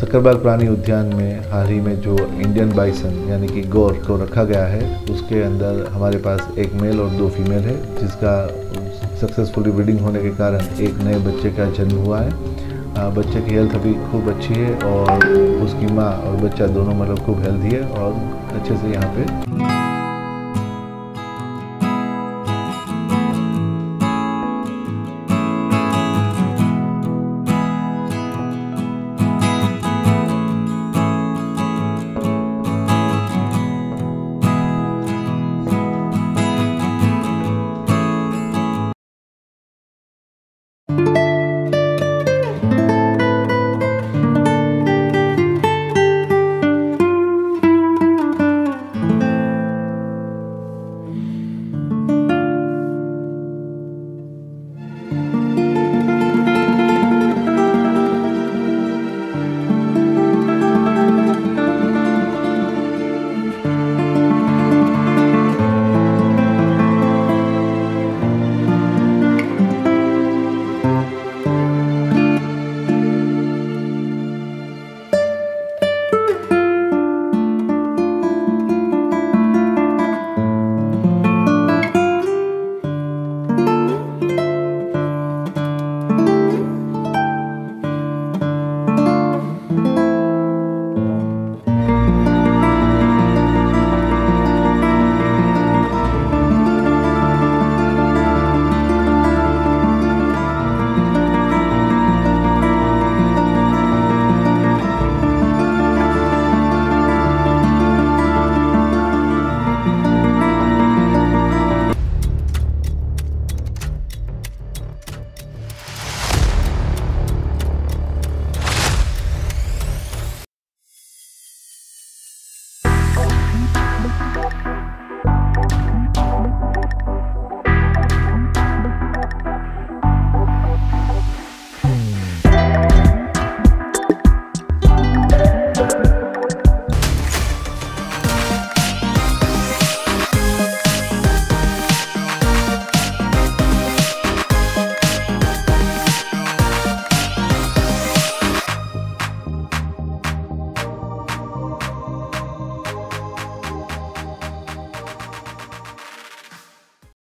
सक्करबाग प्राणी उद्यान में, हाल ही में जो इंडियन बाइसन यानी कि गौर को रखा गया है, उसके अंदर हमारे पास एक मेल और दो फीमेल है, जिसका सक्सेसफुली ब्रीडिंग होने के कारण एक नए बच्चे का जन्म हुआ है। बच्चे की हेल्थ अभी खूब अच्छी है और उसकी माँ और बच्चा दोनों मतलब खूब हेल्थी है और अच्छे से यहाँ पे